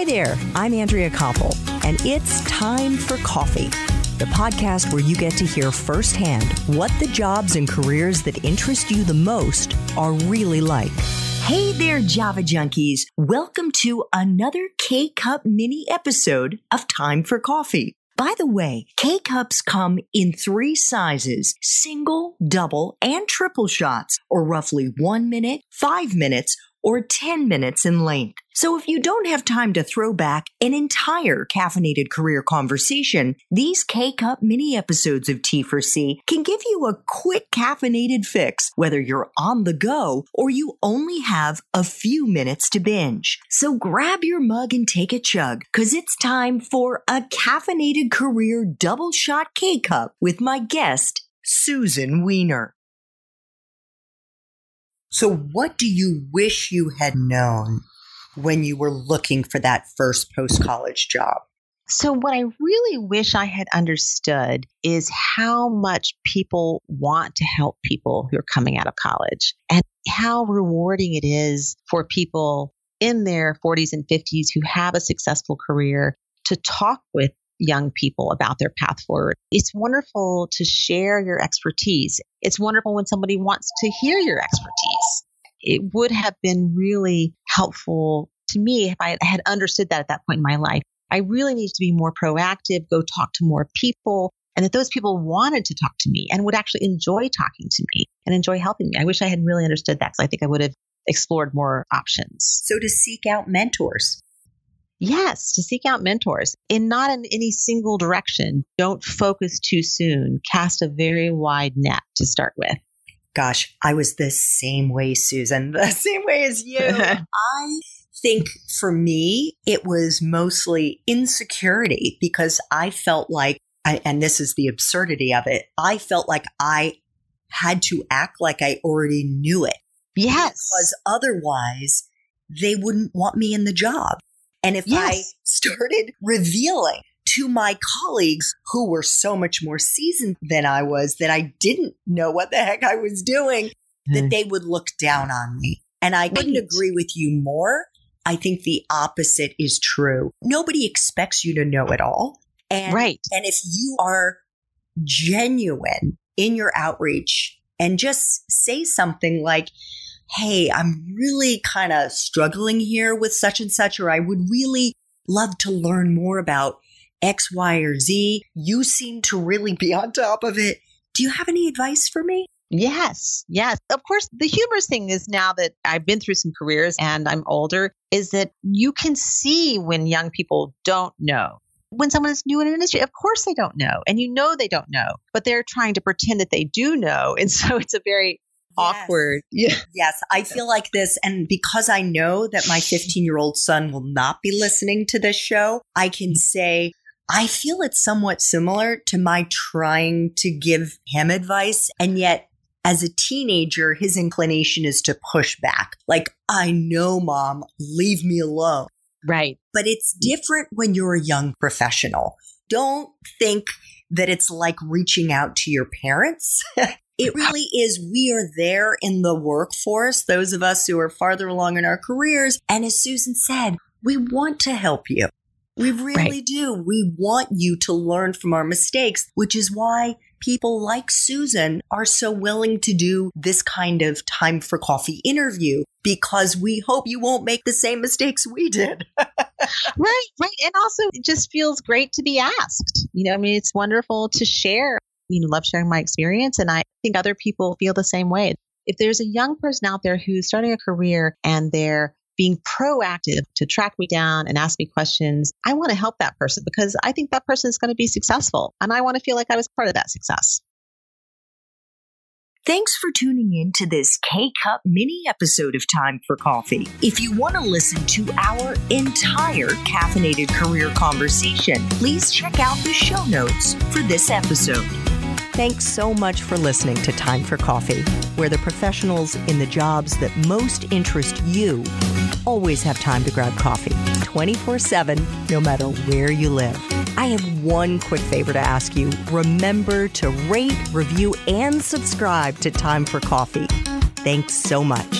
Hi there, I'm Andrea Koppel, and it's time for coffee. The podcast where you get to hear firsthand what the jobs and careers that interest you the most are really like. Hey there, Java Junkies. Welcome to another K Cup mini episode of Time for Coffee. By the way, K cups come in three sizes single, double, and triple shots, or roughly one minute, five minutes, or 10 minutes in length. So if you don't have time to throw back an entire caffeinated career conversation, these K-Cup mini episodes of T4C can give you a quick caffeinated fix, whether you're on the go or you only have a few minutes to binge. So grab your mug and take a chug, cause it's time for a caffeinated career double shot K-Cup with my guest, Susan Weiner. So, what do you wish you had known when you were looking for that first post college job? So, what I really wish I had understood is how much people want to help people who are coming out of college and how rewarding it is for people in their 40s and 50s who have a successful career to talk with young people about their path forward. It's wonderful to share your expertise. It's wonderful when somebody wants to hear your expertise. It would have been really helpful to me if I had understood that at that point in my life. I really need to be more proactive, go talk to more people, and that those people wanted to talk to me and would actually enjoy talking to me and enjoy helping me. I wish I had really understood that because I think I would have explored more options. So to seek out mentors. Yes, to seek out mentors in not in any single direction. Don't focus too soon. Cast a very wide net to start with. Gosh, I was the same way, Susan, the same way as you. I think for me, it was mostly insecurity because I felt like, and this is the absurdity of it, I felt like I had to act like I already knew it. Yes. Because otherwise, they wouldn't want me in the job. And if yes. I started revealing to my colleagues who were so much more seasoned than I was that I didn't know what the heck I was doing, mm. that hmm. they would look down on me. And I couldn't agree with you more. I think the opposite is true. Nobody expects you to know it all. And, right. and if you are genuine in your outreach and just say something like, Hey, I'm really kind of struggling here with such and such, or I would really love to learn more about X, Y, or Z. You seem to really be on top of it. Do you have any advice for me? Yes, yes. Of course, the humorous thing is now that I've been through some careers and I'm older, is that you can see when young people don't know. When someone is new in an industry, of course they don't know. And you know they don't know, but they're trying to pretend that they do know. And so it's a very awkward. Yeah. Yes. I feel like this. And because I know that my 15 year old son will not be listening to this show, I can say, I feel it's somewhat similar to my trying to give him advice. And yet, as a teenager, his inclination is to push back. Like, I know, mom, leave me alone. Right. But it's different when you're a young professional. Don't think that it's like reaching out to your parents. It really is. We are there in the workforce, those of us who are farther along in our careers. And as Susan said, we want to help you. We really right. do. We want you to learn from our mistakes, which is why people like Susan are so willing to do this kind of time for coffee interview because we hope you won't make the same mistakes we did. right, right. And also, it just feels great to be asked. You know, I mean, it's wonderful to share. You know, love sharing my experience. And I think other people feel the same way. If there's a young person out there who's starting a career and they're being proactive to track me down and ask me questions. I want to help that person because I think that person is going to be successful and I want to feel like I was part of that success. Thanks for tuning in to this K Cup mini episode of Time for Coffee. If you want to listen to our entire caffeinated career conversation, please check out the show notes for this episode. Thanks so much for listening to Time for Coffee, where the professionals in the jobs that most interest you always have time to grab coffee 24 7, no matter where you live. I have one quick favor to ask you. Remember to rate, review, and subscribe to Time for Coffee. Thanks so much.